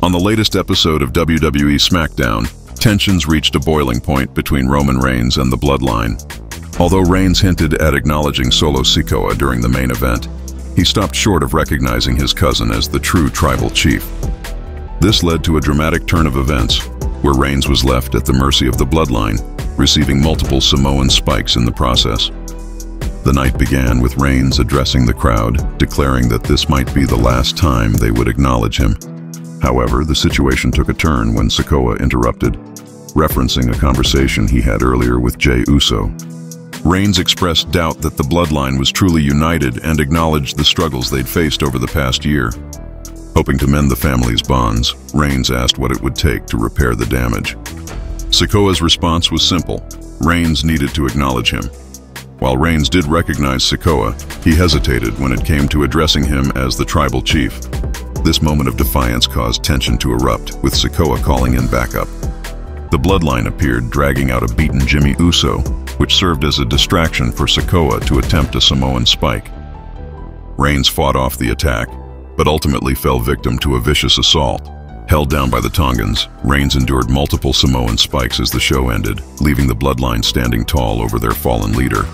On the latest episode of WWE SmackDown, tensions reached a boiling point between Roman Reigns and the Bloodline. Although Reigns hinted at acknowledging Solo Sikoa during the main event, he stopped short of recognizing his cousin as the true tribal chief. This led to a dramatic turn of events, where Reigns was left at the mercy of the Bloodline, receiving multiple Samoan spikes in the process. The night began with Reigns addressing the crowd, declaring that this might be the last time they would acknowledge him. However, the situation took a turn when Sikoa interrupted, referencing a conversation he had earlier with Jey Uso. Reigns expressed doubt that the bloodline was truly united and acknowledged the struggles they'd faced over the past year. Hoping to mend the family's bonds, Reigns asked what it would take to repair the damage. Sikoa's response was simple. Reigns needed to acknowledge him. While Reigns did recognize Sikoa, he hesitated when it came to addressing him as the tribal chief. This moment of defiance caused tension to erupt, with Sikoa calling in backup. The bloodline appeared, dragging out a beaten Jimmy Uso, which served as a distraction for Sikoa to attempt a Samoan spike. Reigns fought off the attack, but ultimately fell victim to a vicious assault. Held down by the Tongans, Reigns endured multiple Samoan spikes as the show ended, leaving the bloodline standing tall over their fallen leader.